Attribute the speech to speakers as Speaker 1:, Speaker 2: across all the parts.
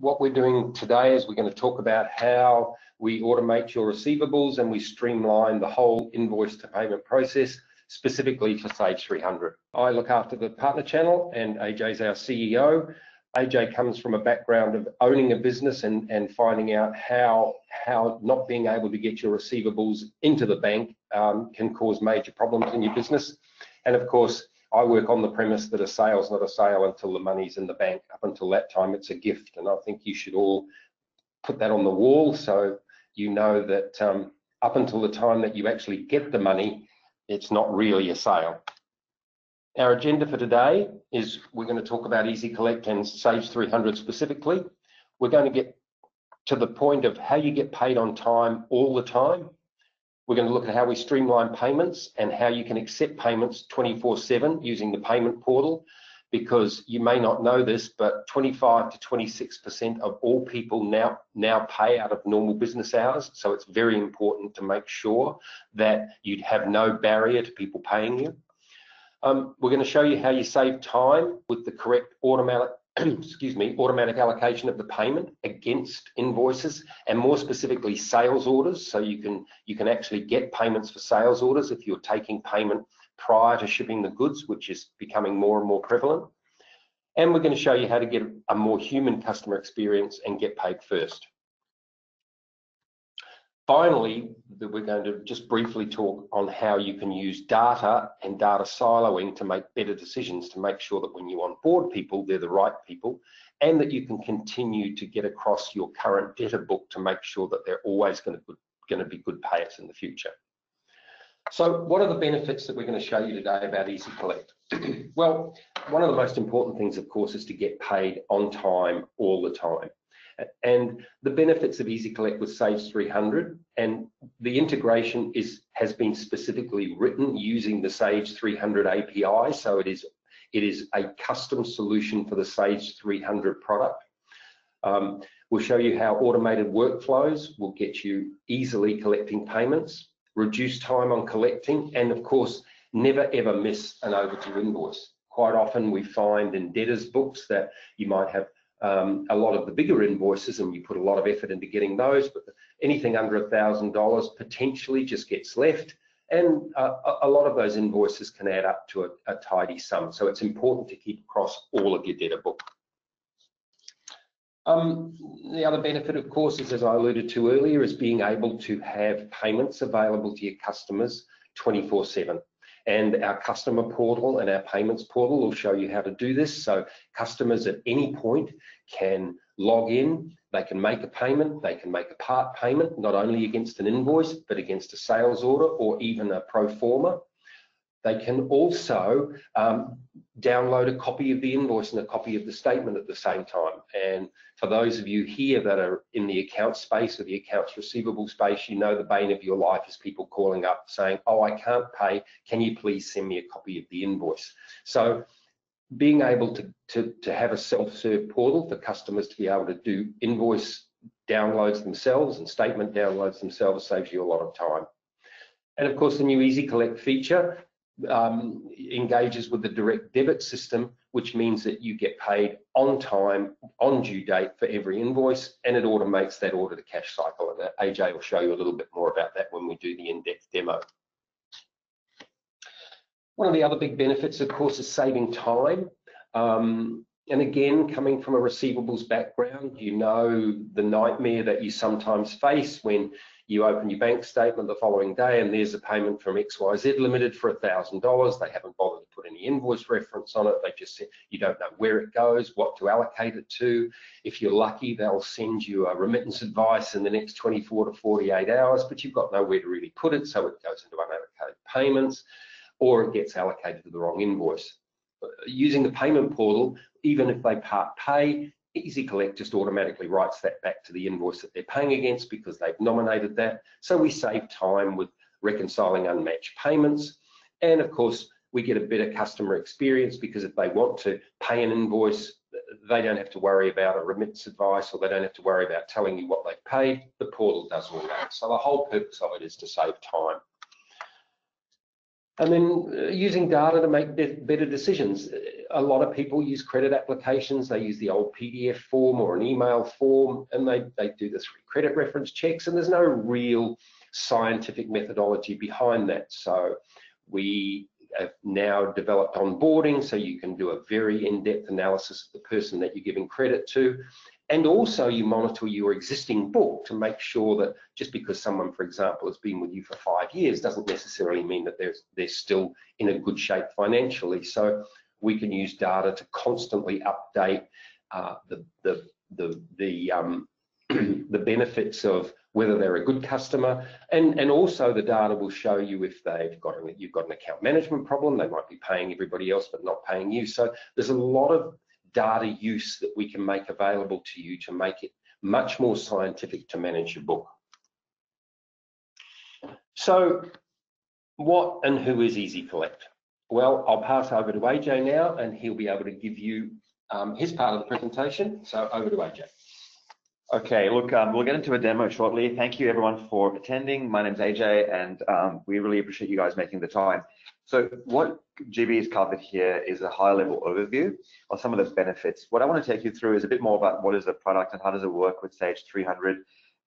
Speaker 1: what we're doing today is we're going to talk about how we automate your receivables and we streamline the whole invoice to payment process specifically for Sage 300. I look after the partner channel and AJ is our CEO. AJ comes from a background of owning a business and, and finding out how, how not being able to get your receivables into the bank um, can cause major problems in your business. And of course, I work on the premise that a sale is not a sale until the money's in the bank. Up until that time, it's a gift. And I think you should all put that on the wall so you know that um, up until the time that you actually get the money, it's not really a sale. Our agenda for today is we're going to talk about ezyCollect and Sage 300 specifically. We're going to get to the point of how you get paid on time all the time we're going to look at how we streamline payments and how you can accept payments 24-7 using the payment portal because you may not know this, but 25 to 26% of all people now, now pay out of normal business hours. So it's very important to make sure that you'd have no barrier to people paying you. Um, we're going to show you how you save time with the correct automatic excuse me, automatic allocation of the payment against invoices and more specifically sales orders. So you can you can actually get payments for sales orders if you're taking payment prior to shipping the goods, which is becoming more and more prevalent. And we're going to show you how to get a more human customer experience and get paid first. Finally, we're going to just briefly talk on how you can use data and data siloing to make better decisions to make sure that when you onboard people, they're the right people and that you can continue to get across your current debtor book to make sure that they're always going to, going to be good payers in the future. So what are the benefits that we're going to show you today about ezyCollect? well, one of the most important things, of course, is to get paid on time all the time. And the benefits of ezyCollect with Sage 300 and the integration is has been specifically written using the Sage 300 API. So it is it is a custom solution for the Sage 300 product. Um, we'll show you how automated workflows will get you easily collecting payments, reduce time on collecting, and of course, never ever miss an overdue invoice. Quite often we find in debtors books that you might have um, a lot of the bigger invoices and you put a lot of effort into getting those, but anything under a thousand dollars potentially just gets left. And uh, a lot of those invoices can add up to a, a tidy sum. So it's important to keep across all of your debtor book. Um, the other benefit, of course, is as I alluded to earlier, is being able to have payments available to your customers 24 7 and our customer portal and our payments portal will show you how to do this. So customers at any point can log in, they can make a payment, they can make a part payment, not only against an invoice, but against a sales order or even a pro forma. They can also um, download a copy of the invoice and a copy of the statement at the same time. And for those of you here that are in the account space or the accounts receivable space, you know the bane of your life is people calling up saying, oh, I can't pay, can you please send me a copy of the invoice? So being able to, to, to have a self-serve portal for customers to be able to do invoice downloads themselves and statement downloads themselves saves you a lot of time. And of course, the new ezyCollect feature um, engages with the direct debit system, which means that you get paid on time, on due date for every invoice, and it automates that order to cash cycle. And AJ will show you a little bit more about that when we do the in-depth demo. One of the other big benefits, of course, is saving time. Um, and again, coming from a receivables background, you know the nightmare that you sometimes face when you open your bank statement the following day and there's a payment from XYZ Limited for $1,000. They haven't bothered to put any invoice reference on it. They just said you don't know where it goes, what to allocate it to. If you're lucky, they'll send you a remittance advice in the next 24 to 48 hours, but you've got nowhere to really put it, so it goes into unallocated payments or it gets allocated to the wrong invoice. Uh, using the payment portal, even if they part pay, ezyCollect just automatically writes that back to the invoice that they're paying against because they've nominated that. So we save time with reconciling unmatched payments. And of course, we get a better customer experience because if they want to pay an invoice, they don't have to worry about a remittance advice or they don't have to worry about telling you what they've paid. The portal does all that. So the whole purpose of it is to save time. And then uh, using data to make be better decisions. A lot of people use credit applications. They use the old PDF form or an email form, and they, they do the three credit reference checks, and there's no real scientific methodology behind that. So we have now developed onboarding, so you can do a very in-depth analysis of the person that you're giving credit to. And also you monitor your existing book to make sure that just because someone, for example, has been with you for five years doesn't necessarily mean that they're, they're still in a good shape financially. So we can use data to constantly update uh, the, the, the, the, um, the benefits of whether they're a good customer and and also the data will show you if they've got an, you've got an account management problem they might be paying everybody else but not paying you so there's a lot of data use that we can make available to you to make it much more scientific to manage your book. So what and who is ezyCollect? Well, I'll pass over to AJ now and he'll be able to give you um, his part of the presentation. So over to AJ.
Speaker 2: Okay, look, um, we'll get into a demo shortly. Thank you everyone for attending. My name's AJ and um, we really appreciate you guys making the time. So what GB has covered here is a high level overview of some of the benefits. What I want to take you through is a bit more about what is the product and how does it work with Sage 300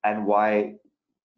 Speaker 2: and why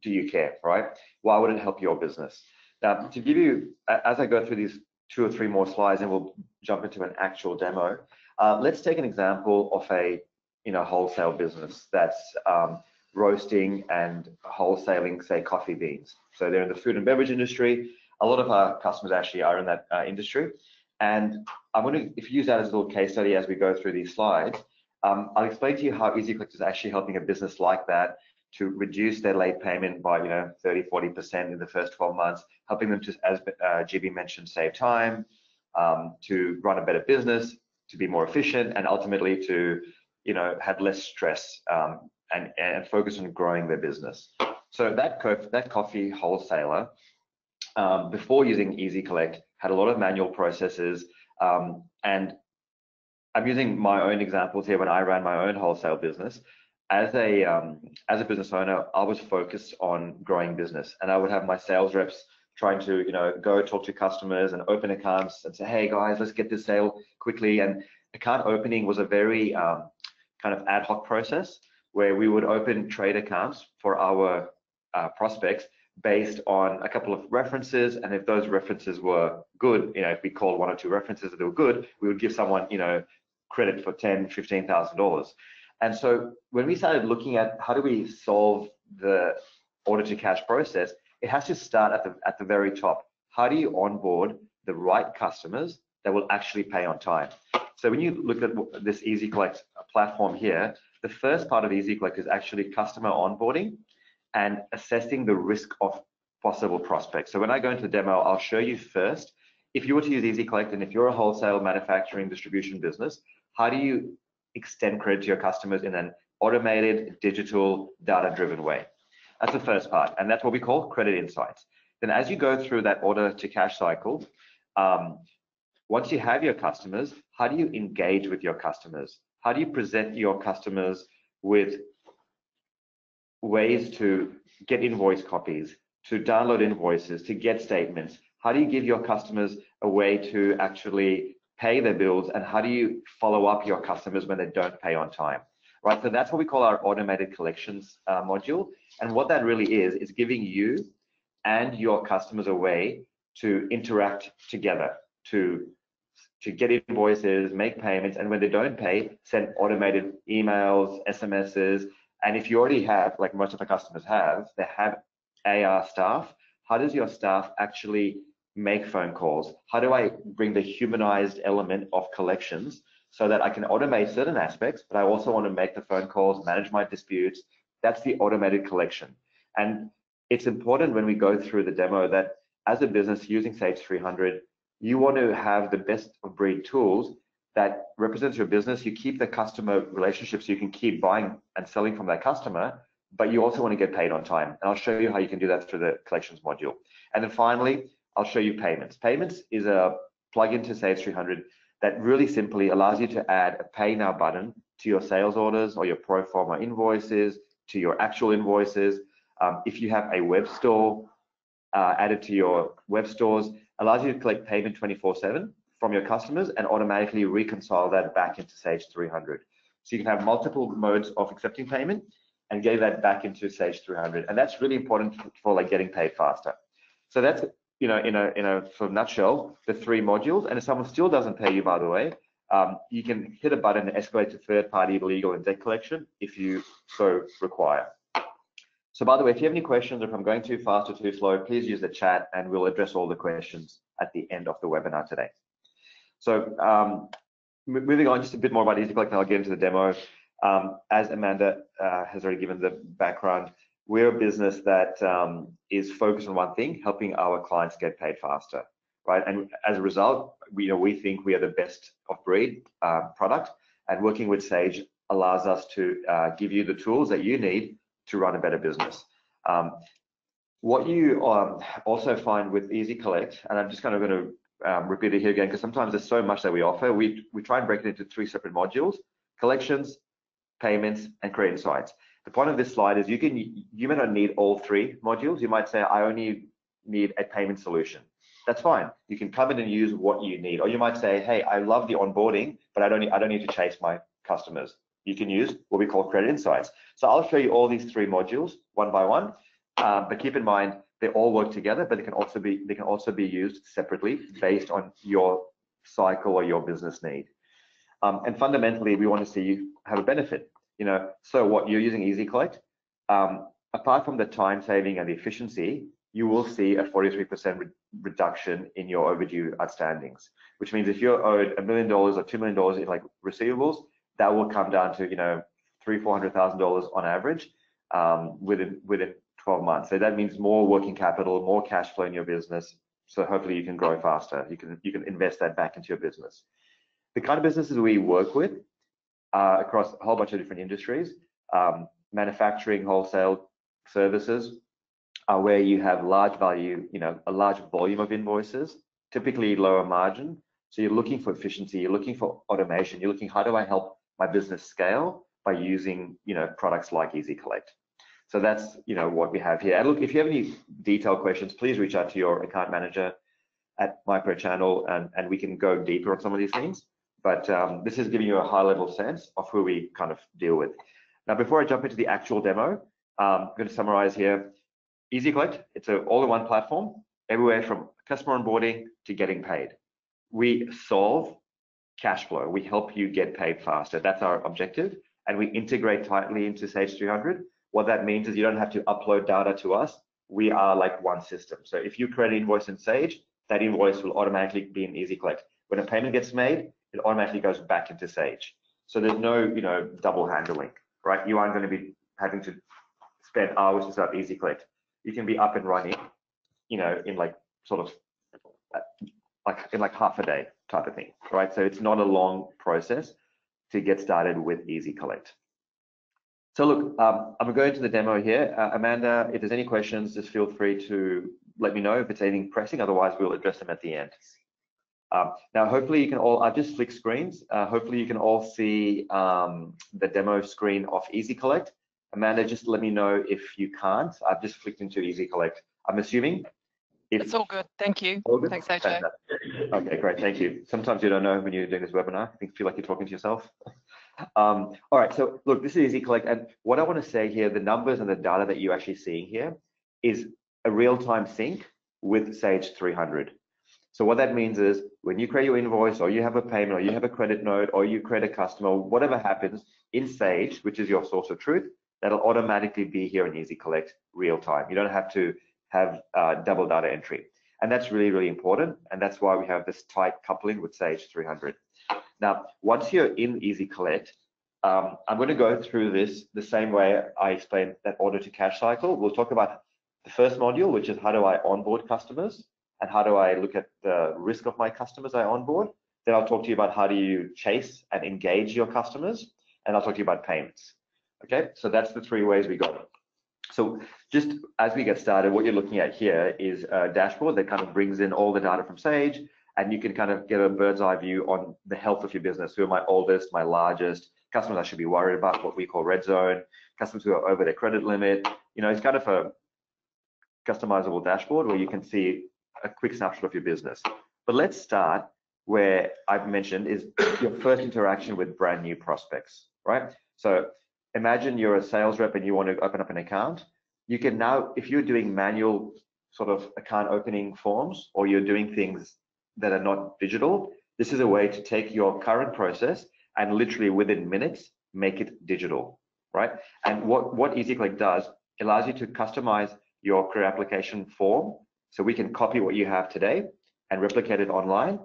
Speaker 2: do you care, right? Why would it help your business? Now, to give you, as I go through these two or three more slides and we'll jump into an actual demo, uh, let's take an example of a you know wholesale business that's um, roasting and wholesaling, say, coffee beans. So they're in the food and beverage industry a lot of our customers actually are in that uh, industry. And I'm going to, if you use that as a little case study as we go through these slides, um, I'll explain to you how ezyCollect is actually helping a business like that to reduce their late payment by, you know, 30, 40% in the first 12 months, helping them to, as uh, GB mentioned, save time, um, to run a better business, to be more efficient, and ultimately to, you know, have less stress um, and, and focus on growing their business. So that, co that coffee wholesaler um, before using ezyCollect had a lot of manual processes um, and I'm using my own examples here when I ran my own wholesale business. As a um, as a business owner, I was focused on growing business, and I would have my sales reps trying to you know go talk to customers and open accounts and say, hey guys, let's get this sale quickly. And account opening was a very um, kind of ad hoc process where we would open trade accounts for our uh, prospects based on a couple of references. And if those references were good you know if we called one or two references that were good we would give someone you know credit for ten fifteen thousand dollars. And so when we started looking at how do we solve the order to cash process it has to start at the at the very top. How do you onboard the right customers that will actually pay on time? So when you look at this ezyCollect platform here the first part of ezyCollect is actually customer onboarding and assessing the risk of possible prospects. So when I go into the demo, I'll show you first, if you were to use ezyCollect and if you're a wholesale manufacturing distribution business, how do you extend credit to your customers in an automated, digital, data-driven way? That's the first part, and that's what we call credit insights. Then as you go through that order to cash cycle, um, once you have your customers, how do you engage with your customers? How do you present your customers with ways to get invoice copies, to download invoices, to get statements? How do you give your customers a way to actually pay their bills and how do you follow up your customers when they don't pay on time? Right, so that's what we call our automated collections uh, module. And what that really is, is giving you and your customers a way to interact together, to to get invoices, make payments, and when they don't pay, send automated emails, SMSs, and if you already have, like most of the customers have, they have AR staff, how does your staff actually make phone calls? How do I bring the humanized element of collections so that I can automate certain aspects, but I also want to make the phone calls, manage my disputes. That's the automated collection. And it's important when we go through the demo that as a business using Sage 300, you want to have the best of breed tools that represents your business. You keep the customer relationship so you can keep buying and selling from that customer, but you also want to get paid on time. And I'll show you how you can do that through the collections module. And then finally, I'll show you payments. Payments is a plugin to Sage 300 that really simply allows you to add a pay now button to your sales orders or your pro forma invoices, to your actual invoices. Um, if you have a web store uh, added to your web stores, allows you to collect payment 24/7 from your customers and automatically reconcile that back into Sage 300. So you can have multiple modes of accepting payment and get that back into Sage 300, and that's really important for, like getting paid faster. So that's you know in a in a sort of nutshell the three modules. And if someone still doesn't pay you, by the way, um, you can hit a button and escalate to third-party legal and debt collection if you so require. So by the way, if you have any questions or if I'm going too fast or too slow, please use the chat and we'll address all the questions at the end of the webinar today. So um, moving on just a bit more about ezyCollect and I'll get into the demo. Um, as Amanda uh, has already given the background, we're a business that um, is focused on one thing, helping our clients get paid faster, right? And as a result, we, you know, we think we are the best of breed uh, product and working with Sage allows us to uh, give you the tools that you need to run a better business. Um, what you um, also find with ezyCollect, and I'm just kind of going to um, repeat it here again because sometimes there's so much that we offer. We we try and break it into three separate modules: collections, payments, and credit insights. The point of this slide is you can you may not need all three modules. You might say I only need a payment solution. That's fine. You can come in and use what you need. Or you might say, hey, I love the onboarding, but I don't I don't need to chase my customers you can use what we call credit insights. So I'll show you all these three modules one by one, um, but keep in mind they all work together, but they can also be they can also be used separately based on your cycle or your business need. Um, and fundamentally, we want to see you have a benefit. You know, so what you're using ezyCollect, um, apart from the time saving and the efficiency, you will see a 43% re reduction in your overdue outstandings, which means if you're owed a million dollars or two million dollars in like receivables, that will come down to you know three four hundred thousand dollars on average um, within within 12 months. So that means more working capital, more cash flow in your business. So hopefully you can grow faster. You can you can invest that back into your business. The kind of businesses we work with uh, across a whole bunch of different industries, um, manufacturing, wholesale, services, are where you have large value, you know, a large volume of invoices, typically lower margin. So you're looking for efficiency, you're looking for automation, you're looking how do I help my business scale by using you know products like ezyCollect. So that's you know what we have here. And look, if you have any detailed questions, please reach out to your account manager at MicroChannel, and and we can go deeper on some of these things. But um, this is giving you a high level sense of who we kind of deal with. Now, before I jump into the actual demo, um, I'm going to summarize here. ezyCollect, it's an all-in-one platform, everywhere from customer onboarding to getting paid. We solve cash flow. We help you get paid faster. That's our objective. And we integrate tightly into Sage 300. What that means is you don't have to upload data to us. We are like one system. So if you create an invoice in Sage, that invoice will automatically be in ezyCollect. When a payment gets made, it automatically goes back into Sage. So there's no, you know, double handling, right? You aren't going to be having to spend hours to set up ezyCollect. You can be up and running, you know, in like sort of uh, like in like half a day type of thing, right? So it's not a long process to get started with ezyCollect. So look, um, I'm going to go into the demo here. Uh, Amanda, if there's any questions, just feel free to let me know if it's anything pressing. Otherwise, we'll address them at the end. Um, now, hopefully you can all, I've just flicked screens. Uh, hopefully you can all see um, the demo screen of ezyCollect. Amanda, just let me know if you can't. I've just flicked into ezyCollect. I'm assuming
Speaker 3: if, it's all good. Thank you.
Speaker 2: Good?
Speaker 3: Thanks, AJ.
Speaker 2: Okay, great. Thank you. Sometimes you don't know when you're doing this webinar. I feel like you're talking to yourself. Um, all right. So look, this is ezyCollect, and what I want to say here, the numbers and the data that you're actually seeing here is a real-time sync with Sage 300. So what that means is when you create your invoice or you have a payment or you have a credit note or you create a customer, whatever happens in Sage, which is your source of truth, that'll automatically be here in ezyCollect real time. You don't have to have uh, double data entry. And that's really, really important. And that's why we have this tight coupling with Sage 300. Now, once you're in ezyCollect, um, I'm going to go through this the same way I explained that order to cash cycle. We'll talk about the first module, which is how do I onboard customers and how do I look at the risk of my customers I onboard. Then I'll talk to you about how do you chase and engage your customers. And I'll talk to you about payments. Okay, so that's the three ways we go. So just as we get started, what you're looking at here is a dashboard that kind of brings in all the data from Sage, and you can kind of get a bird's eye view on the health of your business. Who are my oldest, my largest, customers I should be worried about, what we call red zone, customers who are over their credit limit. You know, it's kind of a customizable dashboard where you can see a quick snapshot of your business. But let's start where I've mentioned is your first interaction with brand new prospects, right? So imagine you're a sales rep and you want to open up an account. You can now, if you're doing manual sort of account opening forms or you're doing things that are not digital, this is a way to take your current process and literally within minutes make it digital, right? And what, what ezyCollect does allows you to customize your career application form. So we can copy what you have today and replicate it online.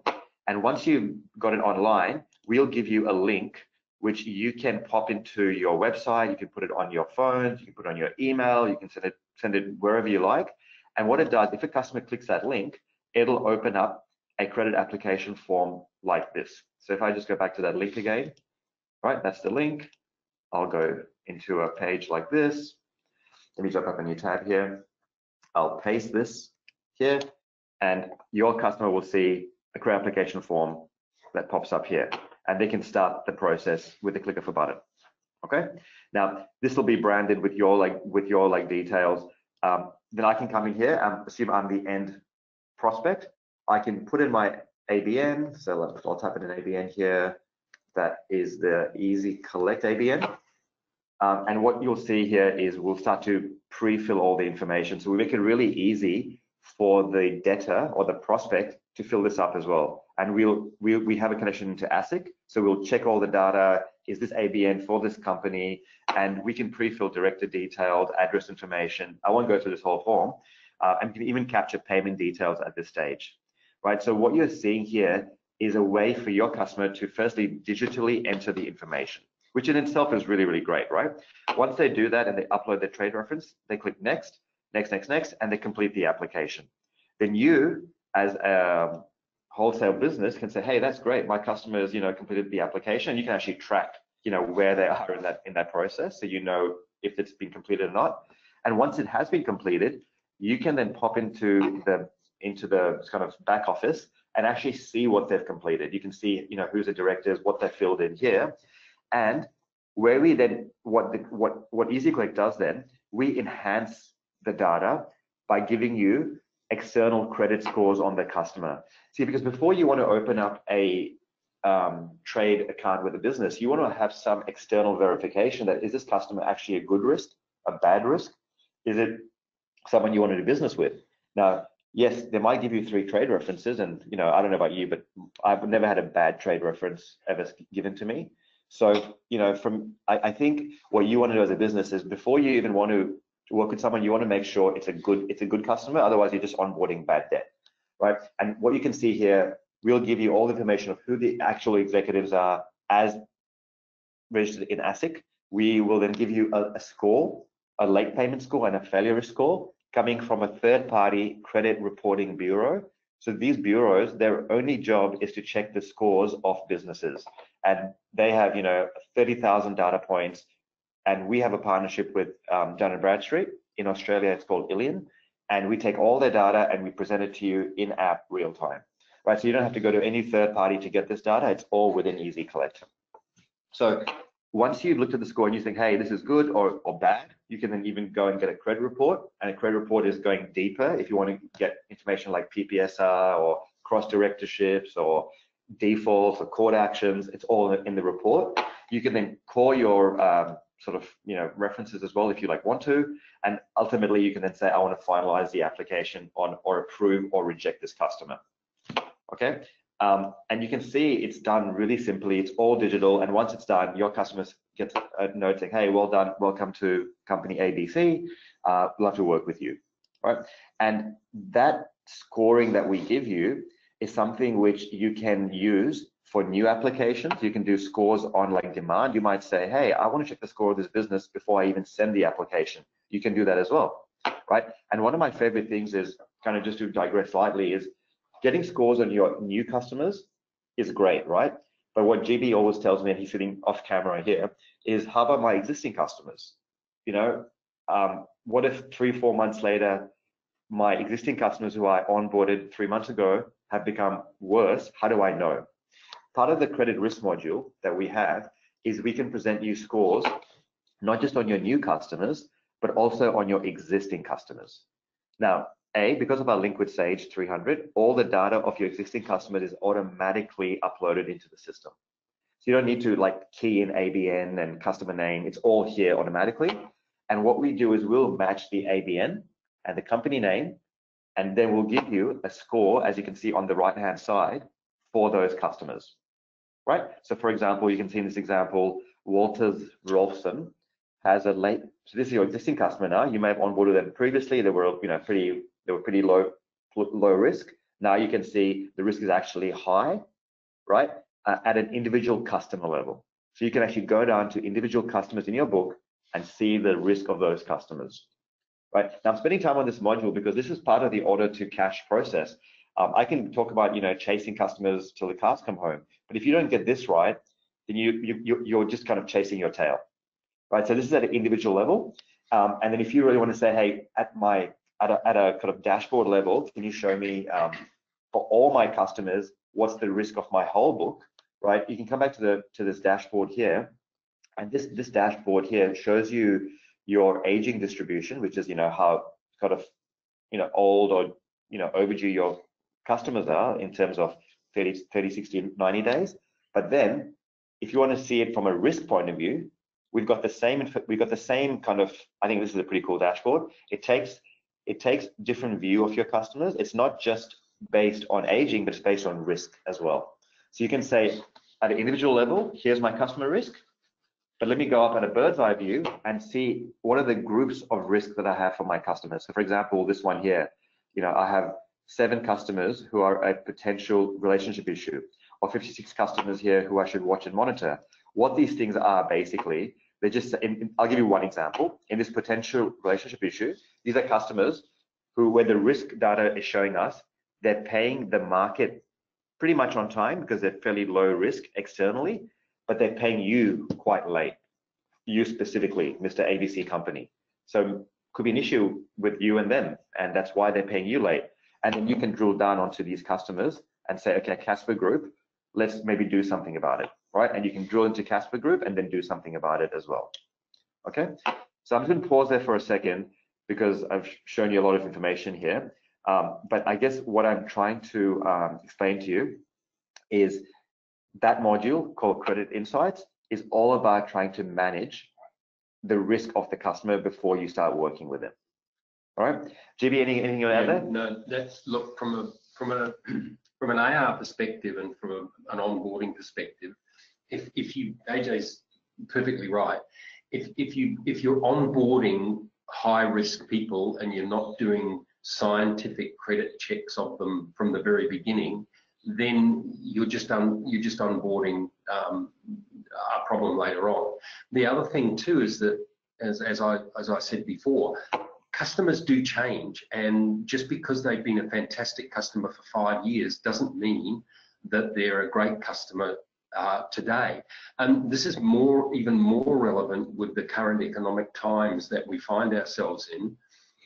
Speaker 2: And once you've got it online, we'll give you a link which you can pop into your website. You can put it on your phone, you can put it on your email, you can send it, send it wherever you like. And what it does, if a customer clicks that link, it'll open up a credit application form like this. So if I just go back to that link again, right, that's the link. I'll go into a page like this. Let me jump up a new tab here. I'll paste this here and your customer will see a credit application form that pops up here and they can start the process with the click of a button. Okay. Now this will be branded with your like with your like details. Um, then I can come in here and assume I'm the end prospect. I can put in my ABN. So let's I'll type in an ABN here. That is the ezyCollect ABN. Um, and what you'll see here is we'll start to pre-fill all the information. So we make it really easy for the debtor or the prospect to fill this up as well. And we'll, we, we have a connection to ASIC. So we'll check all the data. Is this ABN for this company? And we can pre-fill director detailed address information. I won't go through this whole form. Uh, and can even capture payment details at this stage, right? So what you're seeing here is a way for your customer to firstly digitally enter the information, which in itself is really, really great, right? Once they do that and they upload their trade reference, they click next, next, next, next, and they complete the application. Then you, as a um, wholesale business, can say, hey, that's great. My customers, you know, completed the application. You can actually track, you know, where they are in that in that process, so you know if it's been completed or not. And once it has been completed, you can then pop into the into the kind of back office and actually see what they've completed. You can see, you know, who's the directors, what they filled in here, and where we then what the, what what ezyCollect does then, we enhance the data by giving you external credit scores on the customer. See, because before you want to open up a um, trade account with a business, you want to have some external verification that is this customer actually a good risk, a bad risk? Is it someone you want to do business with? Now, yes, they might give you three trade references, and you know, I don't know about you, but I've never had a bad trade reference ever given to me. So, you know, from I, I think what you want to do as a business is before you even want to to work with someone, you want to make sure it's a good it's a good customer. Otherwise, you're just onboarding bad debt, right? And what you can see here, we'll give you all the information of who the actual executives are as registered in ASIC. We will then give you a, a score, a late payment score, and a failure score coming from a third-party credit reporting bureau. So these bureaus, their only job is to check the scores of businesses, and they have, you know, 30,000 data points and we have a partnership with um, Dun & Bradstreet. In Australia, it's called Illion. And we take all their data and we present it to you in app real time. Right, so you don't have to go to any third party to get this data. It's all within ezyCollect. So once you've looked at the score and you think, hey, this is good or, or bad, you can then even go and get a credit report. And a credit report is going deeper if you want to get information like PPSR or cross directorships or defaults or court actions. It's all in the report. You can then call your um, sort of you know references as well if you like want to. And ultimately you can then say i want to finalize the application on or approve or reject this customer. Okay? Um, and you can see it's done really simply. It's all digital. And once it's done your customers get a note saying hey well done. Welcome to company abc uh, love to work with you. Right? And that scoring that we give you is something which you can use for new applications, you can do scores on like demand. You might say, hey, I want to check the score of this business before I even send the application. You can do that as well, right? And one of my favorite things is kind of just to digress slightly is getting scores on your new customers is great, right? But what GB always tells me, and he's sitting off camera here, is how about my existing customers? You know, um, what if three, four months later, my existing customers who I onboarded three months ago have become worse? How do I know? Part of the credit risk module that we have is we can present you scores, not just on your new customers, but also on your existing customers. Now, A, because of our link with Sage 300, all the data of your existing customers is automatically uploaded into the system. So you don't need to like key in ABN and customer name. It's all here automatically. And what we do is we'll match the ABN and the company name, and then we'll give you a score, as you can see on the right-hand side, for those customers, right? So for example, you can see in this example, Walters Rolfson has a late, so this is your existing customer now. You may have onboarded them previously. They were, you know, pretty, they were pretty low, low risk. Now you can see the risk is actually high, right? Uh, at an individual customer level. So you can actually go down to individual customers in your book and see the risk of those customers, right? Now I'm spending time on this module because this is part of the order to cash process. Um, I can talk about, you know, chasing customers till the cars come home. But if you don't get this right, then you, you, you're just kind of chasing your tail, right? So this is at an individual level. Um, and then if you really want to say, hey, at my at a, at a kind of dashboard level, can you show me um, for all my customers, what's the risk of my whole book, right? You can come back to the to this dashboard here, and this this dashboard here shows you your aging distribution, which is you know how kind of you know old or you know overdue your customers are in terms of 30, 30 60, 90 days. But then if you want to see it from a risk point of view, we've got the same we've got the same kind of I think this is a pretty cool dashboard. It takes it takes different view of your customers. It's not just based on aging, but it's based on risk as well. So you can say at an individual level, here's my customer risk, but let me go up at a bird's eye view and see what are the groups of risk that I have for my customers. So for example, this one here, you know, I have seven customers who are a potential relationship issue or 56 customers here who I should watch and monitor. What these things are basically, they're just, in, I'll give you one example. In this potential relationship issue, these are customers who, where the risk data is showing us, they're paying the market pretty much on time because they're fairly low risk externally, but they're paying you quite late, you specifically, Mr. ABC company. So could be an issue with you and them, and that's why they're paying you late. And then you can drill down onto these customers and say, okay, Casper Group, let's maybe do something about it, right? And you can drill into Casper Group and then do something about it as well. Okay, so I'm just going to pause there for a second because I've shown you a lot of information here. Um, but I guess what I'm trying to um, explain to you is that module called Credit Insights is all about trying to manage the risk of the customer before you start working with them. All right, GB, anything, anything you add there?
Speaker 1: No, that's look from a from a from an AR perspective and from a, an onboarding perspective. If if you AJ's perfectly right. If if you if you're onboarding high risk people and you're not doing scientific credit checks of them from the very beginning, then you're just un, you're just onboarding um, a problem later on. The other thing too is that, as as I as I said before, customers do change, and just because they've been a fantastic customer for five years doesn't mean that they're a great customer uh, today. And this is more, even more relevant with the current economic times that we find ourselves in.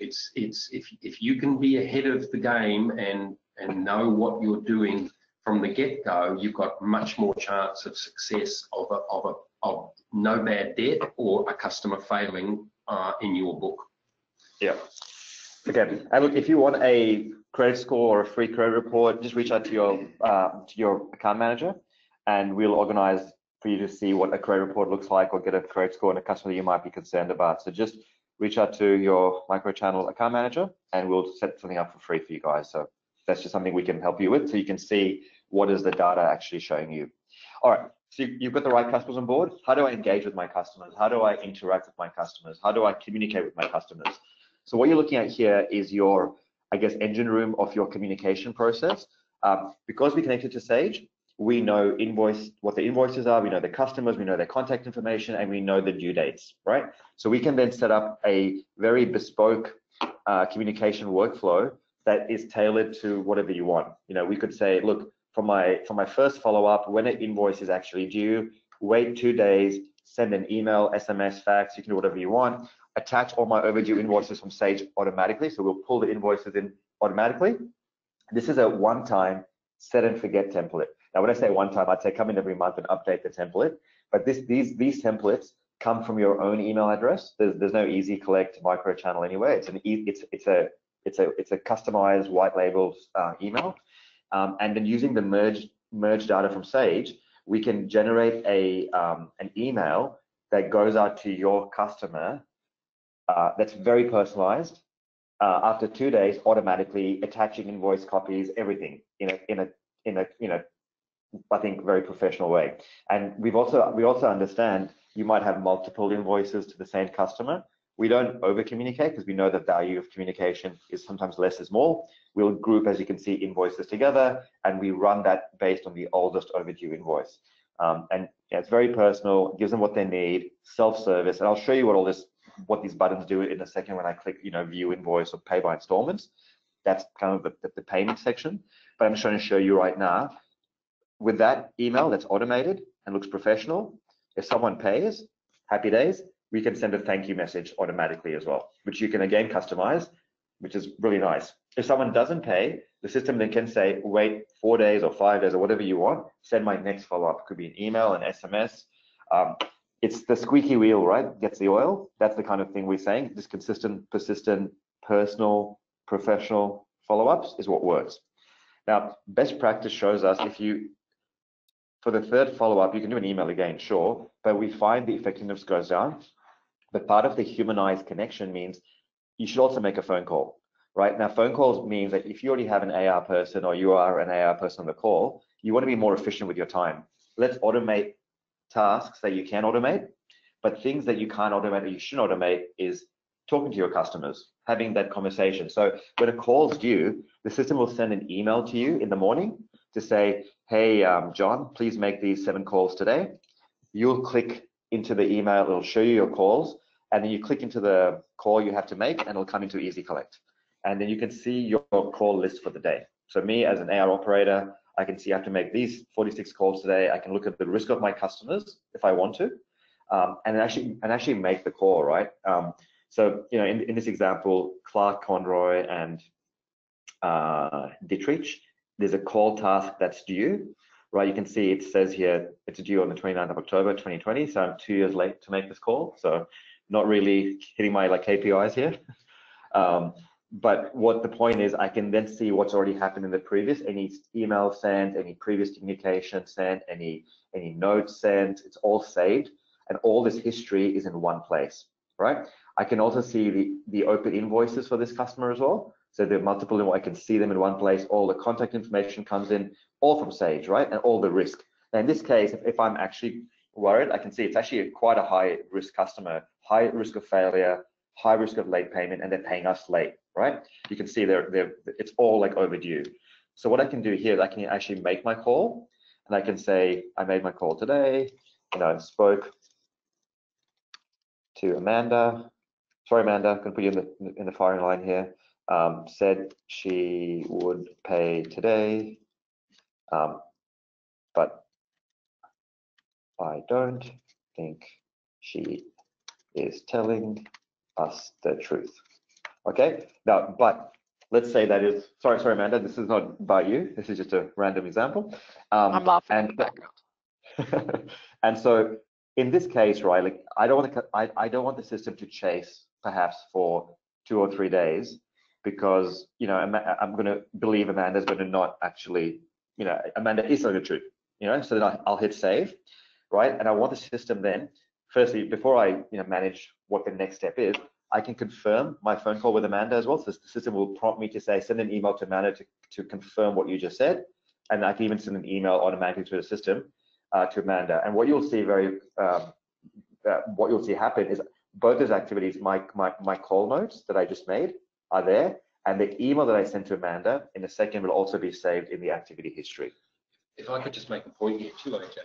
Speaker 1: It's, it's if, if you can be ahead of the game and, and know what you're doing from the get-go, you've got much more chance of success of a, of a of no bad debt or a customer failing uh, in your book.
Speaker 2: Yeah. Okay. And look, if you want a credit score or a free credit report, just reach out to your uh, to your account manager, and we'll organize for you to see what a credit report looks like or get a credit score on a customer you might be concerned about. So just reach out to your MicroChannel account manager, and we'll set something up for free for you guys. So that's just something we can help you with, so you can see what is the data actually showing you. All right. So you've got the right customers on board. How do I engage with my customers? How do I interact with my customers? How do I communicate with my customers? So what you're looking at here is your, I guess, engine room of your communication process. Um, because we connected to Sage, we know invoice what the invoices are, we know the customers, we know their contact information, and we know the due dates, right? So we can then set up a very bespoke uh, communication workflow that is tailored to whatever you want. You know, we could say, look, for my for my first follow-up, when an invoice is actually due, wait two days, send an email, SMS, fax, you can do whatever you want attach all my overdue invoices from Sage automatically. So we'll pull the invoices in automatically. This is a one-time set and forget template. Now, when I say one time, I'd say come in every month and update the template. But this, these, these templates come from your own email address. There's, there's no ezyCollect micro channel anywhere. It's an e it's, it's a It's a it's a customized white labeled uh, email, um, and then using the merge merge data from Sage, we can generate a um, an email that goes out to your customer uh, that's very personalized. Uh, after two days, automatically attaching invoice copies, everything in a in a in a you know, I think very professional way. And we've also we also understand you might have multiple invoices to the same customer. We don't over communicate because we know the value of communication is sometimes less is more. We'll group, as you can see, invoices together and we run that based on the oldest overdue invoice. Um, and yeah, it's very personal, gives them what they need, self-service. And I'll show you what all this, what these buttons do in a second when I click, you know, view invoice or pay by installments. That's kind of the, the, payment section. But I'm just trying to show you right now with that email that's automated and looks professional. If someone pays, happy days, we can send a thank you message automatically as well, which you can again customize, which is really nice. If someone doesn't pay, the system then can say, wait four days or five days or whatever you want, send my next follow-up. Could be an email, an SMS. Um, it's the squeaky wheel, right? Gets the oil. That's the kind of thing we're saying. This consistent, persistent, personal, professional follow-ups is what works. Now, best practice shows us if you, for the third follow-up, you can do an email again, sure, but we find the effectiveness goes down. But part of the humanized connection means you should also make a phone call, right? Now, phone calls means that if you already have an AR person or you are an AR person on the call, you want to be more efficient with your time. Let's automate tasks that you can automate, but things that you can't automate or you shouldn't automate is talking to your customers, having that conversation. So when a call's due, the system will send an email to you in the morning to say, hey, um, John, please make these seven calls today. You'll click into the email, it'll show you your calls, and then you click into the call you have to make, and it'll come into ezyCollect. And then you can see your call list for the day. So me as an AR operator, I can see I have to make these 46 calls today. I can look at the risk of my customers if I want to, um, and actually and actually make the call, right? Um, so, you know, in, in this example, Clark Conroy and uh, Dietrich, there's a call task that's due, right? You can see it says here it's due on the 29th of October 2020, so I'm two years late to make this call. So not really hitting my like KPIs here. um, but what the point is, I can then see what's already happened in the previous, any email sent, any previous communication sent, any any notes sent, it's all saved, and all this history is in one place, right? I can also see the, the open invoices for this customer as well. So there are multiple, I can see them in one place. All the contact information comes in, all from Sage, right? And all the risk. Now in this case, if, if I'm actually worried, I can see it's actually quite a high risk customer, high risk of failure, high risk of late payment, and they're paying us late, right? You can see they're, they're, it's all like overdue. So what I can do here is I can actually make my call and I can say, I made my call today, know, I spoke to Amanda, sorry, Amanda, I'm to put you in the in the firing line here. Um, said she would pay today, um, but I don't think she is telling us the truth. Okay, now, but let's say that is, sorry, sorry, Amanda, this is not about you. This is just a random example.
Speaker 3: Um, I'm laughing
Speaker 2: and,
Speaker 3: in the background.
Speaker 2: and so in this case, right, like I don't want to, I, I don't want the system to chase perhaps for two or three days because you know I'm I'm going to believe Amanda's going to not actually, you know, Amanda is telling the truth, you know. So then I'll hit save, right? And I want the system then, firstly, before I you know manage what the next step is, I can confirm my phone call with Amanda as well. So the system will prompt me to say send an email to Amanda to, to confirm what you just said, and I can even send an email automatically to the system uh, to Amanda. And what you'll see very um, uh, what you'll see happen is both those activities, my, my, my call notes that I just made are there, and the email that I sent to Amanda in a second will also be saved in the activity history.
Speaker 1: If I could just make a point here too, AJ.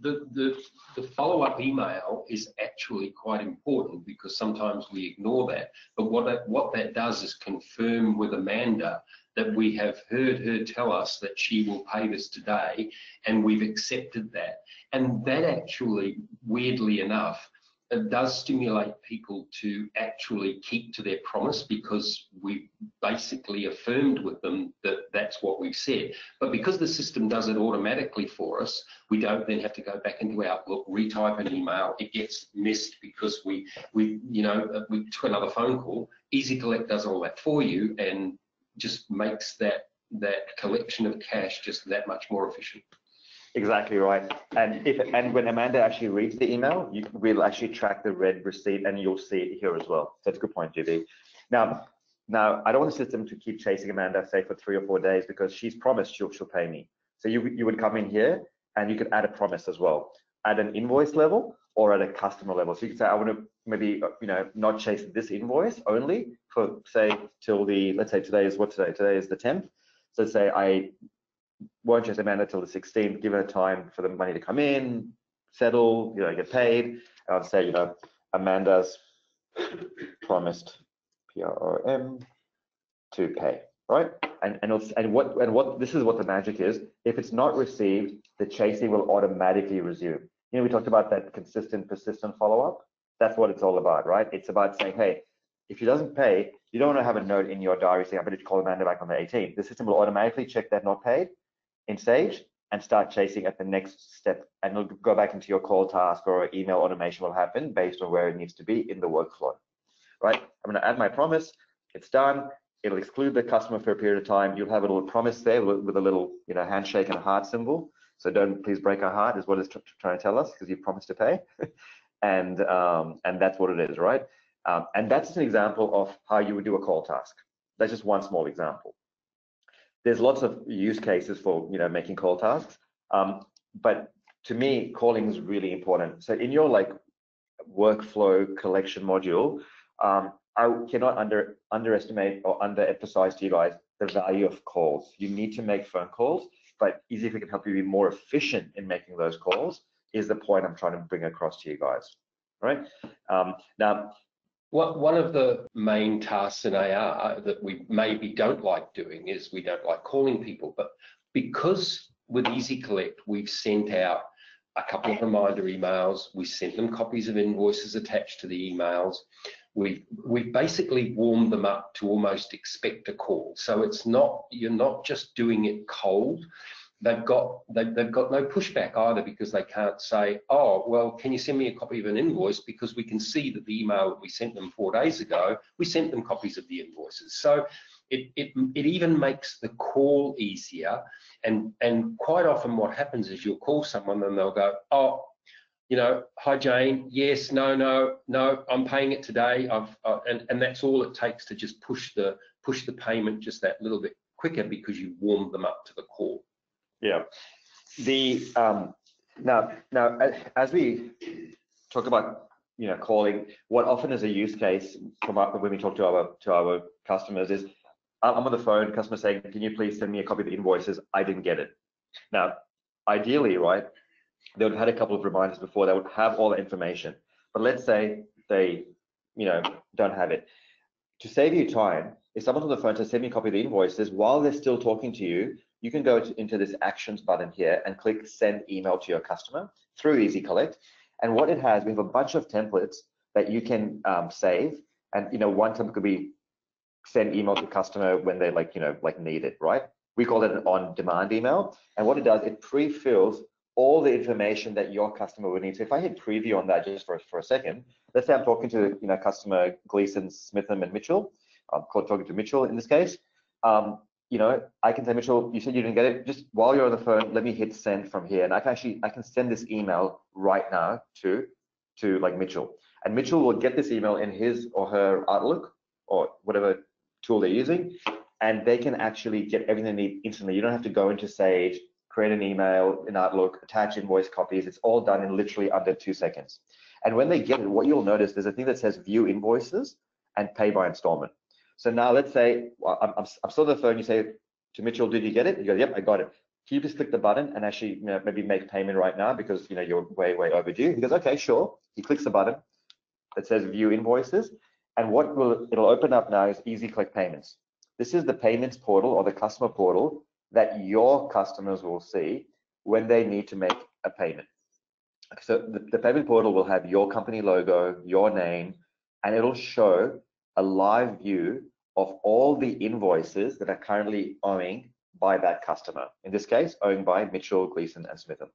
Speaker 1: The, the, the follow-up email is actually quite important because sometimes we ignore that. But what that, what that does is confirm with Amanda that we have heard her tell us that she will pay this today and we've accepted that. And that actually, weirdly enough, it does stimulate people to actually keep to their promise because we basically affirmed with them that that's what we've said. But because the system does it automatically for us, we don't then have to go back into Outlook, retype an email. It gets missed because we, we, you know, we took another phone call. ezyCollect does all that for you and just makes that that collection of cash just that much more efficient.
Speaker 2: Exactly right. And if and when Amanda actually reads the email, you will actually track the read receipt and you'll see it here as well. That's a good point, GB. Now, now I don't want the system to keep chasing Amanda, say for three or four days, because she's promised she'll she'll pay me. So you you would come in here and you could add a promise as well, at an invoice level or at a customer level. So you could say, I want to maybe uh, you know not chase this invoice only for say till the let's say today is what today today is the 10th. So say I won't chase Amanda till the 16th, give her time for the money to come in, settle, you know, get paid. And I'll say, you know, Amanda's promised PROM to pay, right? And and and what and what this is what the magic is. If it's not received, the chasing will automatically resume. You know, we talked about that consistent, persistent follow-up. That's what it's all about, right? It's about saying, hey, if he doesn't pay, you don't want to have a note in your diary saying, I better call Amanda back on the 18th. The system will automatically check that not paid in Sage and start chasing at the next step and it'll go back into your call task or email automation will happen based on where it needs to be in the workflow, right? I'm going to add my promise. It's done. It'll exclude the customer for a period of time. You'll have a little promise there with a little, you know, handshake and a heart symbol. So don't please break our heart is what it's trying to tell us because you promised to pay. and um, and that's what it is, right? Um, and that's an example of how you would do a call task. That's just one small example there's lots of use cases for you know making call tasks. Um, but to me calling is really important. So in your like workflow collection module um, i cannot under underestimate or underemphasize to you guys the value of calls. You need to make phone calls but easy if we can help you be more efficient in making those calls is the point i'm trying to bring across to you guys. Right? Um, now
Speaker 1: one of the main tasks in AR that we maybe don't like doing is we don't like calling people, but because with ezyCollect, we've sent out a couple of reminder emails, we sent them copies of invoices attached to the emails. We've, we've basically warmed them up to almost expect a call. So it's not, you're not just doing it cold they've got they've, they've got no pushback either because they can't say oh well can you send me a copy of an invoice? Because we can see that the email that we sent them four days ago we sent them copies of the invoices. So it, it, it even makes the call easier. And and quite often what happens is you'll call someone and they'll go oh you know hi jane. Yes no no no i'm paying it today. I've uh, and and that's all it takes to just push the push the payment just that little bit quicker because you warmed them up to the call
Speaker 2: yeah. The um, now now as we talk about you know calling, what often is a use case come up when we talk to our to our customers is I'm on the phone, customer saying, can you please send me a copy of the invoices? I didn't get it. Now, ideally, right, they would have had a couple of reminders before, they would have all the information. But let's say they, you know, don't have it. To save you time, if someone's on the phone to send me a copy of the invoices, while they're still talking to you, you can go to, into this actions button here and click send email to your customer through ezyCollect. And what it has, we have a bunch of templates that you can um, save. And you know, one template could be send email to customer when they like, you know, like need it, right? We call it an on-demand email. And what it does, it pre-fills all the information that your customer would need. So if I hit preview on that just for, for a second, let's say I'm talking to you know customer Gleason, Smitham, and Mitchell. I'm talking to Mitchell in this case. Um, you know, I can say, Mitchell, you said you didn't get it. Just while you're on the phone, let me hit send from here. And I can actually, I can send this email right now to, to like Mitchell. And Mitchell will get this email in his or her Outlook or whatever tool they're using. And they can actually get everything they need instantly. You don't have to go into Sage, create an email in Outlook, attach invoice copies. It's all done in literally under two seconds. And when they get it, what you'll notice, there's a thing that says view invoices and pay by installment. So now let's say well, I'm, I'm, still on the phone. You say to Mitchell, did you get it? You go, yep, I got it. Can you just click the button and actually you know, maybe make payment right now because you know you're way, way overdue? He goes, okay, sure. He clicks the button that says view invoices. And what will it'll open up now is ezyCollect Payments. This is the payments portal or the customer portal that your customers will see when they need to make a payment. So the, the payment portal will have your company logo, your name, and it'll show a live view of all the invoices that are currently owing by that customer. In this case, owned by Mitchell, Gleason, and Smitham.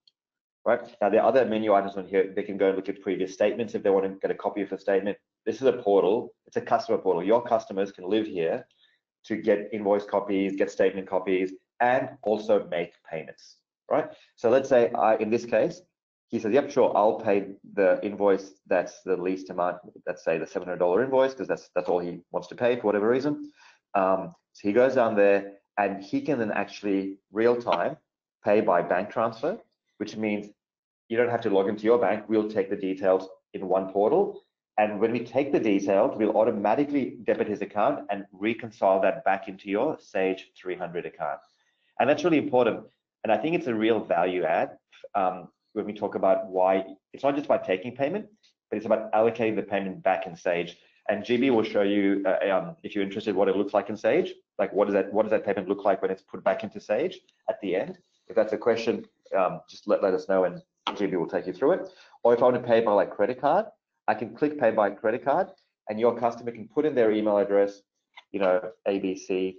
Speaker 2: Right now, there are other menu items on here. They can go and look at previous statements if they want to get a copy of a statement. This is a portal. It's a customer portal. Your customers can live here to get invoice copies, get statement copies, and also make payments. Right. So let's say I, in this case, he says, yep, sure, I'll pay the invoice that's the least amount, let's say the $700 invoice, because that's that's all he wants to pay for whatever reason. Um, so he goes down there and he can then actually real time pay by bank transfer, which means you don't have to log into your bank. We'll take the details in one portal. And when we take the details, we'll automatically debit his account and reconcile that back into your Sage 300 account. And that's really important. And I think it's a real value add um, when we talk about why it's not just about taking payment, but it's about allocating the payment back in Sage. And GB will show you, uh, um, if you're interested, what it looks like in Sage. Like, what does that what does that payment look like when it's put back into Sage at the end? If that's a question, um, just let, let us know, and GB will take you through it. Or if I want to pay by like credit card, I can click pay by credit card, and your customer can put in their email address, you know, abc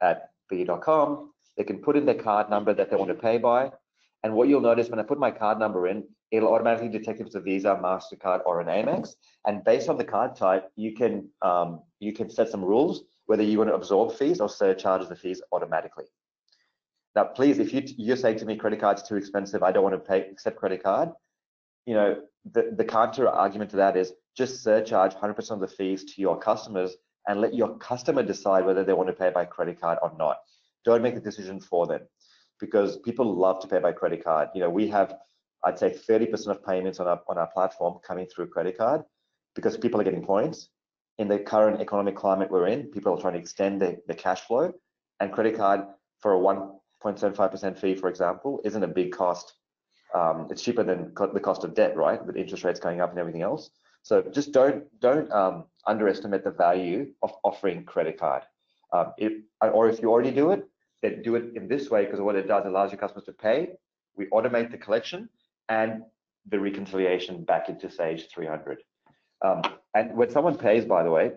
Speaker 2: at b.com. They can put in their card number that they want to pay by, and what you'll notice when I put my card number in, it'll automatically detect if it's a Visa, MasterCard, or an Amex. And based on the card type, you can um, you can set some rules whether you want to absorb fees or surcharge the fees automatically. Now, please, if you, you're saying to me credit card's too expensive, I don't want to pay accept credit card, you know, the, the counter argument to that is just surcharge 100% of the fees to your customers and let your customer decide whether they want to pay by credit card or not. Don't make the decision for them because people love to pay by credit card. You know, we have, I'd say 30% of payments on our, on our platform coming through credit card because people are getting points. In the current economic climate we're in, people are trying to extend the, the cash flow and credit card for a 1.75% fee, for example, isn't a big cost. Um, it's cheaper than the cost of debt, right? With interest rates going up and everything else. So just don't don't um, underestimate the value of offering credit card. Um, if, or if you already do it, that do it in this way because what it does allows your customers to pay. We automate the collection and the reconciliation back into Sage 300. Um, and when someone pays, by the way,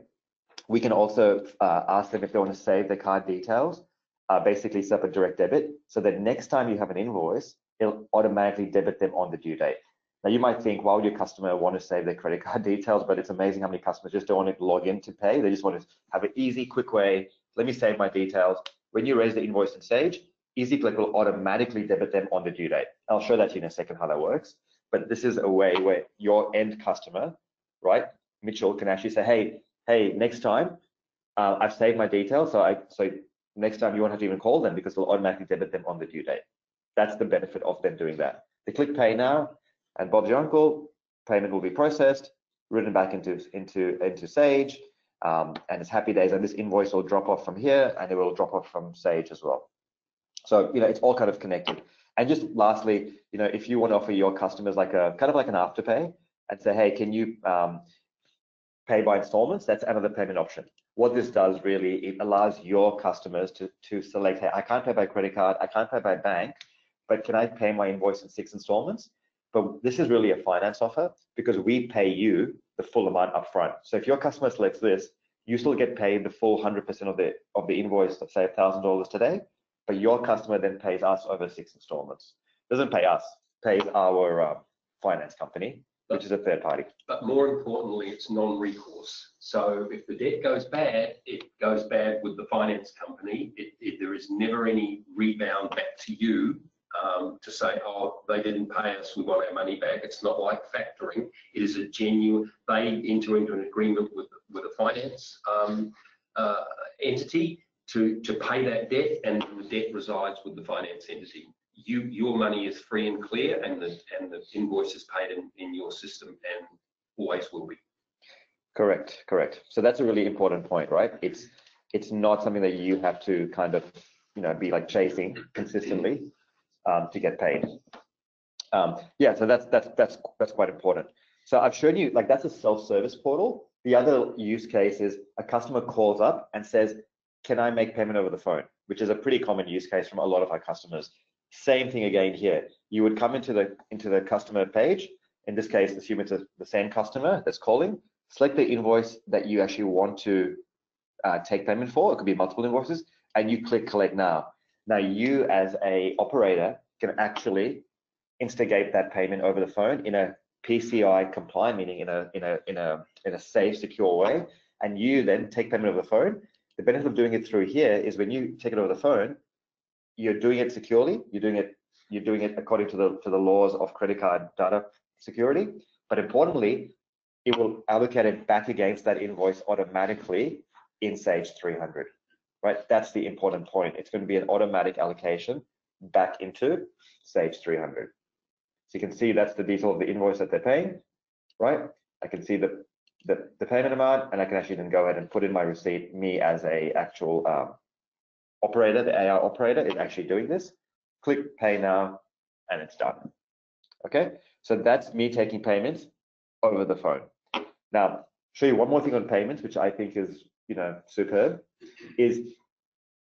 Speaker 2: we can also uh, ask them if they want to save their card details, uh, basically set up a direct debit, so that next time you have an invoice, it'll automatically debit them on the due date. Now you might think, why would your customer want to save their credit card details? But it's amazing how many customers just don't want to log in to pay. They just want to have an easy, quick way. Let me save my details. When you raise the invoice in Sage, ezyCollect will automatically debit them on the due date. I'll show that to you in a second how that works. But this is a way where your end customer, right, Mitchell, can actually say, hey, hey, next time uh, I've saved my details, so I so next time you won't have to even call them because it'll automatically debit them on the due date. That's the benefit of them doing that. They click pay now, and Bob's your uncle, payment will be processed, written back into into into Sage um, and it's happy days and this invoice will drop off from here and it will drop off from Sage as well. So, you know, it's all kind of connected. And just lastly, you know, if you want to offer your customers like a kind of like an afterpay and say, hey, can you um, pay by installments? That's another payment option. What this does really, it allows your customers to, to select, hey, I can't pay by credit card, I can't pay by bank, but can I pay my invoice in six installments? But this is really a finance offer because we pay you the full amount upfront. So if your customer selects this, you still get paid the full 100% of the of the invoice, let's say $1,000 today, but your customer then pays us over six installments. Doesn't pay us, pays our uh, finance company,
Speaker 1: but,
Speaker 2: which is a third party.
Speaker 1: But more importantly, it's non-recourse. So if the debt goes bad, it goes bad with the finance company. It, it, there is never any rebound back to you um, to say, oh, they didn't pay us, we want our money back. It's not like factoring. It is a genuine, they enter into an agreement with, with a finance um, uh, entity to, to pay that debt and the debt resides with the finance entity. You, your money is free and clear and the, and the invoice is paid in, in your system and always will be.
Speaker 2: Correct, correct. So that's a really important point, right? It's it's not something that you have to kind of, you know, be like chasing consistently um, to get paid. Um, yeah, so that's that's that's that's quite important. So I've shown you like that's a self-service portal. The other use case is a customer calls up and says, "Can I make payment over the phone?" Which is a pretty common use case from a lot of our customers. Same thing again here. You would come into the into the customer page. In this case, assume it's a, the same customer that's calling. Select the invoice that you actually want to uh, take payment for. It could be multiple invoices, and you click collect now. Now you as a operator can actually instigate that payment over the phone in a PCI compliant, meaning in a in a in a in a safe, secure way, and you then take payment over the phone. The benefit of doing it through here is when you take it over the phone, you're doing it securely. You're doing it you're doing it according to the to the laws of credit card data security. But importantly, it will allocate it back against that invoice automatically in Sage 300. Right? That's the important point. It's going to be an automatic allocation back into Sage 300. So you can see that's the detail of the invoice that they're paying, right? I can see the, the, the payment amount and I can actually then go ahead and put in my receipt, me as a actual um, operator, the AI operator is actually doing this. Click pay now and it's done. Okay, so that's me taking payments over the phone. Now, show you one more thing on payments, which I think is, you know, superb, is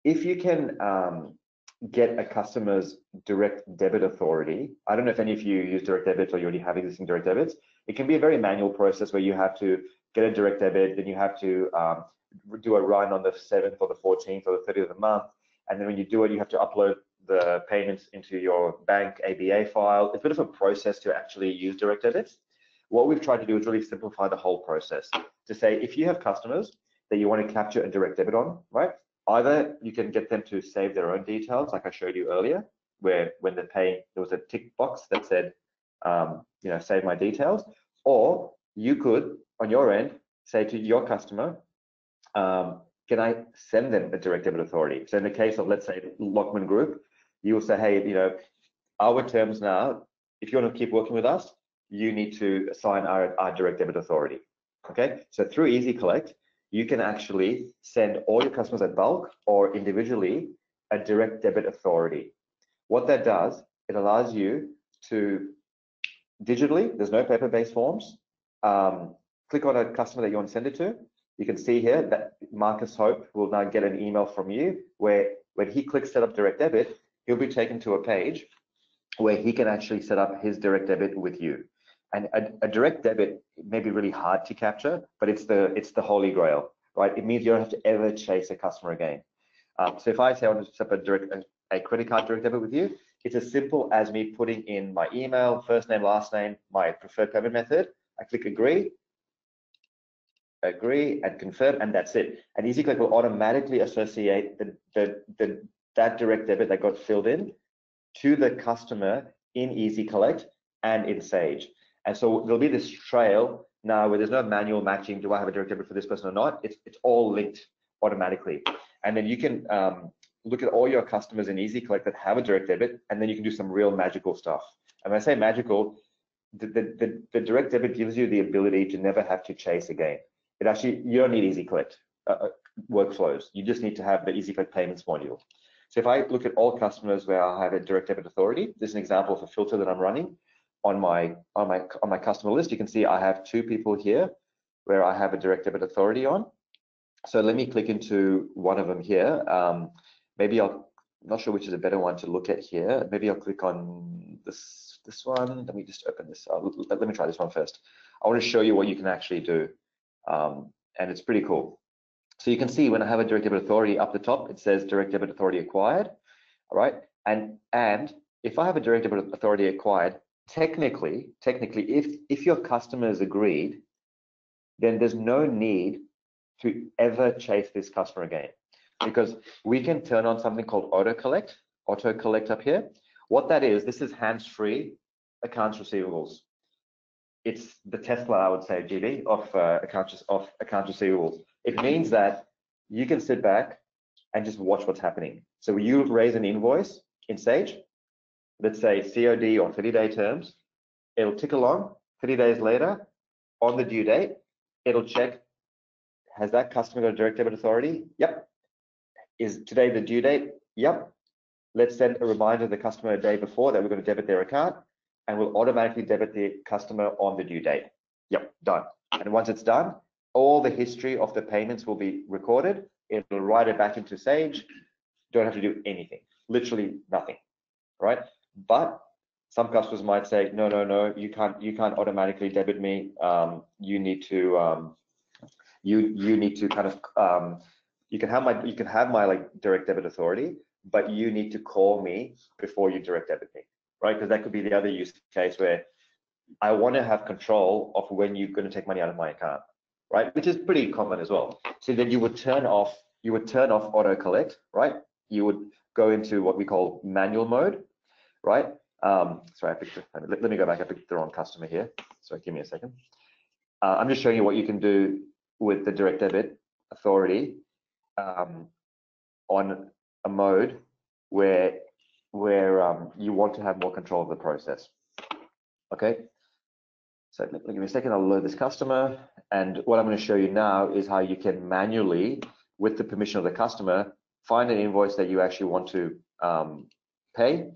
Speaker 2: if you can um, get a customer's direct debit authority. I don't know if any of you use direct debits or you already have existing direct debits. It can be a very manual process where you have to get a direct debit, then you have to um, do a run on the 7th or the 14th or the 30th of the month. And then when you do it, you have to upload the payments into your bank ABA file. It's a bit of a process to actually use direct debits. What we've tried to do is really simplify the whole process to say if you have customers that you want to capture a direct debit on, right? Either you can get them to save their own details, like I showed you earlier, where when they're paying, there was a tick box that said, um, you know, save my details, or you could, on your end, say to your customer, um, can I send them a direct debit authority? So in the case of, let's say, Lockman Group, you will say, hey, you know, our terms now, if you want to keep working with us, you need to assign our, our direct debit authority. Okay, so through ezyCollect, you can actually send all your customers at bulk or individually a direct debit authority. What that does, it allows you to digitally, there's no paper-based forms, um, click on a customer that you want to send it to. You can see here that Marcus Hope will now get an email from you where when he clicks set up direct debit, he'll be taken to a page where he can actually set up his direct debit with you. And a, a, direct debit may be really hard to capture, but it's the it's the holy grail, right? It means you don't have to ever chase a customer again. Um, so if I say I want to set up a direct a, a credit card direct debit with you, it's as simple as me putting in my email, first name, last name, my preferred payment method. I click agree, agree, and confirm, and that's it. And ezyCollect will automatically associate the, the, the that direct debit that got filled in to the customer in ezyCollect and in Sage. And so there'll be this trail now where there's no manual matching. Do I have a direct debit for this person or not? It's, it's all linked automatically. And then you can um, look at all your customers in ezyCollect that have a direct debit, and then you can do some real magical stuff. And when I say magical, the, the, the, the direct debit gives you the ability to never have to chase again. It actually, you don't need ezyCollect uh, uh, workflows. You just need to have the ezyCollect payments module. So if I look at all customers where I have a direct debit authority, this is an example of a filter that I'm running on my on my on my customer list, you can see I have two people here where I have a direct debit authority on. So let me click into one of them here. Um, maybe I'll I'm not sure which is a better one to look at here. Maybe I'll click on this this one. Let me just open this. let, let me try this one first. I want to show you what you can actually do, um, and it's pretty cool. So you can see when I have a direct debit authority up the top, it says direct debit authority acquired. All right, and and if I have a direct debit authority acquired, technically, technically, if if your customers agreed, then there's no need to ever chase this customer again because we can turn on something called auto collect, auto collect up here. What that is, this is hands-free accounts receivables. It's the Tesla, I would say, GB of uh, accounts of accounts receivables. It means that you can sit back and just watch what's happening. So you raise an invoice in Sage, let's say COD or 30 day terms, it'll tick along 30 days later on the due date, it'll check, has that customer got a direct debit authority? Yep. Is today the due date? Yep. Let's send a reminder to the customer a day before that we're going to debit their account and we'll automatically debit the customer on the due date. Yep, done. And once it's done, all the history of the payments will be recorded. It'll write it back into Sage. Don't have to do anything, literally nothing right? But some customers might say, no, no, no, you can't, you can't automatically debit me. Um, you need to, um, you you need to kind of, um, you can have my, you can have my like direct debit authority, but you need to call me before you direct debit me, right? Because that could be the other use case where I want to have control of when you're going to take money out of my account, right? Which is pretty common as well. So then you would turn off, you would turn off auto collect, right? You would go into what we call manual mode, right? Um, sorry, I picked, let, let, me go back. I picked the wrong customer here. So give me a second. Uh, I'm just showing you what you can do with the direct debit authority um, on a mode where where um, you want to have more control of the process. Okay. So let, give me a second. I'll load this customer, and what I'm going to show you now is how you can manually, with the permission of the customer, find an invoice that you actually want to um, pay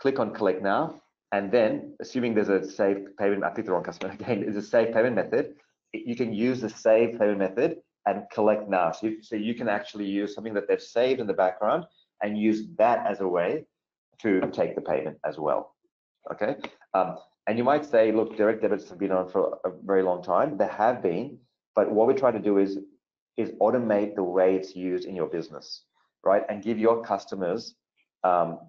Speaker 2: click on collect now, and then assuming there's a saved payment, I picked the wrong customer again, is a saved payment method, you can use the save payment method and collect now. So you, so you can actually use something that they've saved in the background and use that as a way to take the payment as well. Okay. Um, and you might say, look, direct debits have been on for a very long time. They have been, but what we're trying to do is is automate the way it's used in your business, right? And give your customers um,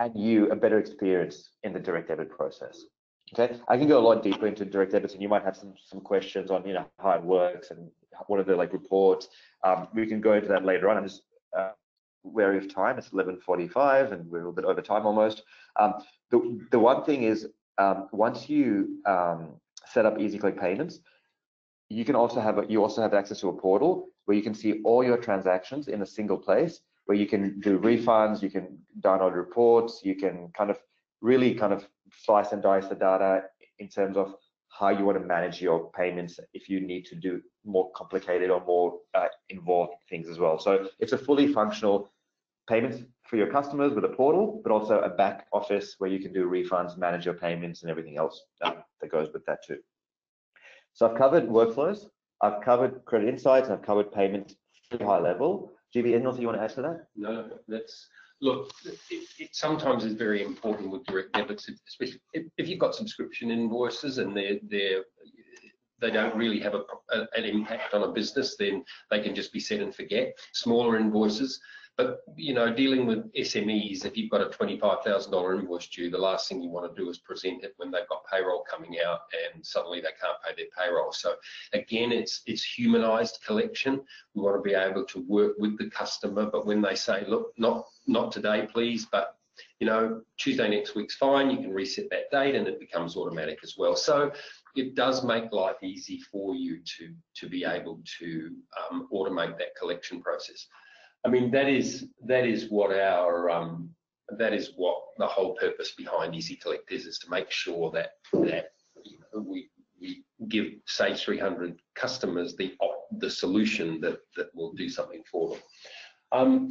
Speaker 2: and you a better experience in the direct debit process. Okay, I can go a lot deeper into direct debits, and you might have some some questions on you know how it works and what are the like reports. Um, we can go into that later on. I'm just uh, wary of time. It's 11:45, and we're a little bit over time almost. Um, the the one thing is um, once you um, set up ezyCollect payments, you can also have a, you also have access to a portal where you can see all your transactions in a single place where you can do refunds, you can download reports, you can kind of really kind of slice and dice the data in terms of how you want to manage your payments if you need to do more complicated or more uh, involved things as well. So it's a fully functional payments for your customers with a portal, but also a back office where you can do refunds, manage your payments and everything else uh, that goes with that too. So I've covered workflows, I've covered credit insights, I've covered payments at high level. GB, anything you want to add to that?
Speaker 1: No, that's look. It, it sometimes is very important with direct debits, especially if, if you've got subscription invoices and they're they're they don't really have a, a, an impact on a business, then they can just be set and forget. Smaller invoices, but you know, dealing with SMEs, if you've got a $25,000 invoice due, the last thing you want to do is present it when they've got payroll coming out and suddenly they can't pay their payroll. So again, it's it's humanized collection. We want to be able to work with the customer, but when they say, look, not not today, please, but you know, Tuesday next week's fine, you can reset that date and it becomes automatic as well. So it does make life easy for you to to be able to um, automate that collection process. I mean, that is that is what our um, that is what the whole purpose behind ezyCollect is, is to make sure that that you know, we we give Sage 300 customers the the solution that that will do something for them. Um,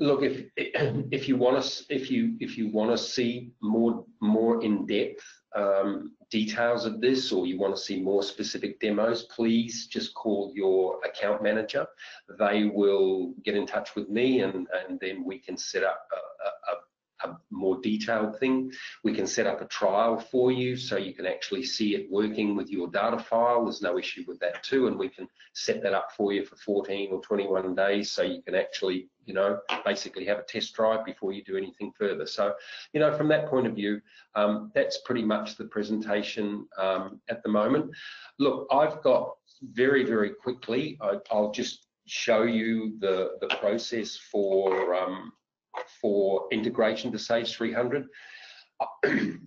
Speaker 1: look, if if you want to if you if you want to see more more in depth um, details of this or you want to see more specific demos, please just call your account manager. They will get in touch with me and, and then we can set up a, a, a more detailed thing. We can set up a trial for you so you can actually see it working with your data file. There's no issue with that too. And we can set that up for you for 14 or 21 days so you can actually, you know, basically have a test drive before you do anything further. So, you know, from that point of view, um, that's pretty much the presentation um, at the moment. Look, I've got very, very quickly, I, will just show you the, the process for um, for integration to Sage 300.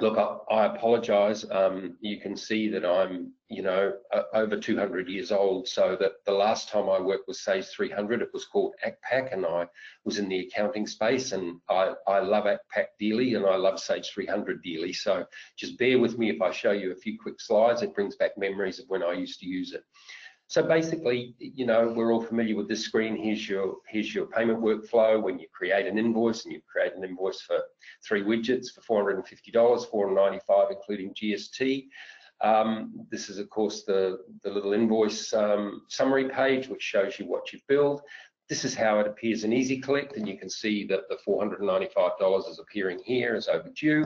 Speaker 1: Look, I, I apologize. Um, you can see that I'm, you know, over 200 years old. So that the last time I worked with Sage 300, it was called ACCPAC, and I was in the accounting space. And I, I love ACCPAC dearly, and I love Sage 300 dearly. So just bear with me if I show you a few quick slides. It brings back memories of when I used to use it. So basically, you know, we're all familiar with this screen. Here's your here's your payment workflow. When you create an invoice, and you create an invoice for three widgets for $450, $495 including GST. Um, this is, of course, the, the little invoice um, summary page, which shows you what you've billed. this is how it appears in ezyCollect, and you can see that the $495 is appearing here as overdue.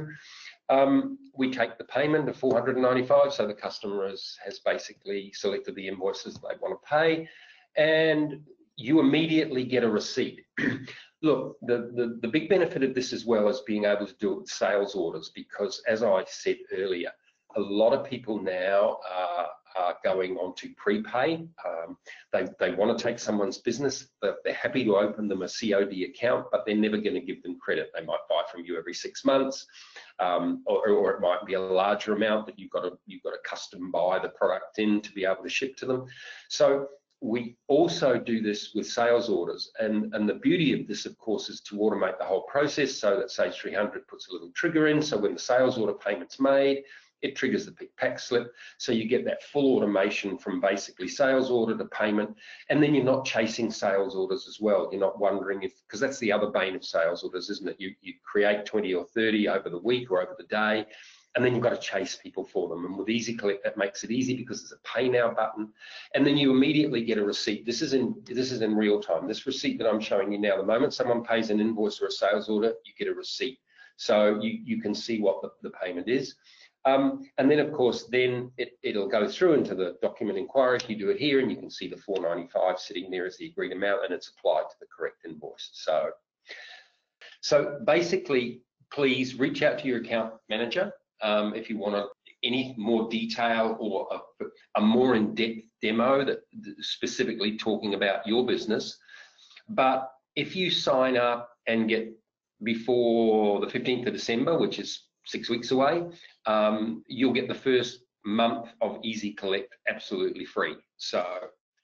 Speaker 1: Um, we take the payment of 495, so the customer has, has basically selected the invoices they want to pay, and you immediately get a receipt. Look, the, the, the big benefit of this as well is being able to do it with sales orders, because as I said earlier, a lot of people now are, are going on to prepay. Um, they, they want to take someone's business. They're, they're, happy to open them a COD account, but they're never going to give them credit. They might buy from you every six months, um, or, or, it might be a larger amount that you've got to you've got to custom buy the product in to be able to ship to them. So we also do this with sales orders and and the beauty of this of course is to automate the whole process so that sage 300 puts a little trigger in so when the sales order payment's made it triggers the pick pack slip. So you get that full automation from basically sales order to payment. And then you're not chasing sales orders as well. You're not wondering if, because that's the other bane of sales orders, isn't it? You, you create 20 or 30 over the week or over the day, and then you've got to chase people for them. And with Easy that makes it easy because there's a pay now button, and then you immediately get a receipt. This is in this is in real time. This receipt that I'm showing you now, the moment someone pays an invoice or a sales order, you get a receipt. So you, you can see what the, the payment is. Um, and then of course, then it, will go through into the document inquiry. If you do it here and you can see the 495 sitting there as the agreed amount and it's applied to the correct invoice. So, so basically, please reach out to your account manager um, if you want any more detail or a, a more in-depth demo that specifically talking about your business. But if you sign up and get before the 15th of December, which is six weeks away, um, you'll get the first month of ezyCollect absolutely free. So,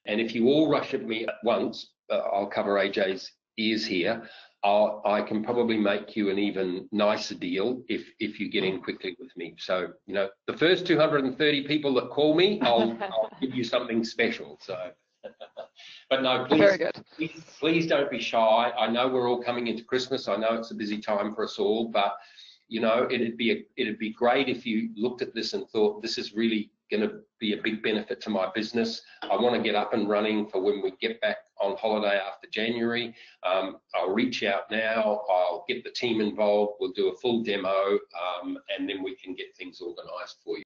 Speaker 1: and if you all rush at me at once, uh, I'll cover AJ's ears here. I'll, I can probably make you an even nicer deal if if you get in quickly with me. So, you know, the first 230 people that call me, I'll, I'll give you something special. So, but no, please, please, please don't be shy. I know we're all coming into Christmas. I know it's a busy time for us all, but you know, it'd be a, it'd be great if you looked at this and thought this is really going to be a big benefit to my business. I want to get up and running for when we get back on holiday after January. Um, I'll reach out now. I'll get the team involved. We'll do a full demo, um, and then we can get things organised for you.